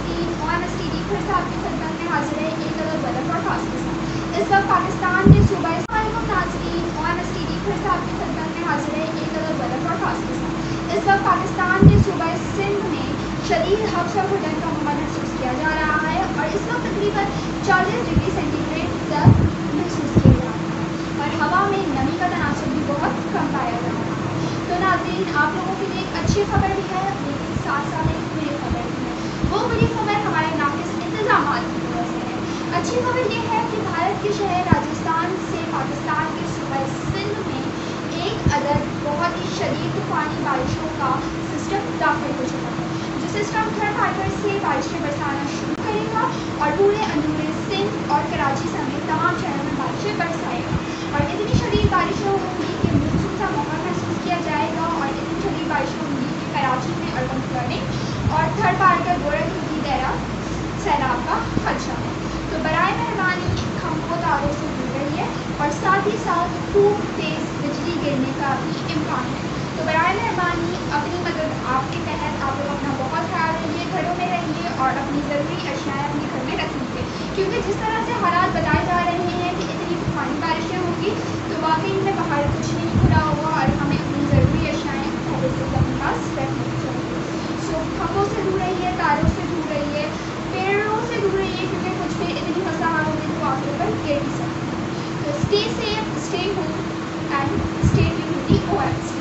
ناظرین O M S T پھر کی خدمت میں حاضر ہے ایک الگ کے ساتھ اس وقت پاکستان کے صوبہ علیکم ناظرین او ایم ایس ٹی پھر کی خدمت میں حاضر ہے ایک الگ کے ساتھ اس وقت پاکستان کے صوبہ سندھ میں شدید حفظ و گھٹن کا عموماً محسوس کیا جا رہا ہے اور اس وقت تقریباً چالیس ڈگری سینٹی گریڈ تک محسوس کیا جا رہا ہے۔ اور ہوا میں نمی کا تناسب بھی بہت کم پایا جا رہا ہے۔ تو ناظرین، آپ لوگوں کے لیے ایک اچھی خبر بھی ہے، لیکن ساتھ ساتھ ایک بری خبر بھی ہے وہ بری خبر ہمارے ناقص انتظامات کی وجہ سے ہے۔ اچھی خبر یہ ہے کہ بھارت کے شہر راجستھان سے پاکستان کے صوبہ سندھ میں ایک عدد بہت ہی شدید طوفانی بارشوں کا سسٹم داخل ہو چکا ہے، جو سسٹم تھرڈ پارٹر سے بارشیں برسانا شروع کا خدشہ ہے۔ تو برائے مہربانی کھمبوں تاروں سے دور ہے اور ساتھ ہی ساتھ خوب تیز بجلی گرنے کا بھی امکان ہے۔ تو برائے مہربانی اپنی مدد آپ کے تحت آپ لوگ اپنا بہت خیال رہیے گھروں میں رہیے اور اپنی ضروری اشیاء اپنے گھر میں رکھ لیجیے۔ کیونکہ جس طرح سے حالات بتائے جا رہے ہیں کہ اتنی طوفانی بارشیں ہوں گی تو واقعی equals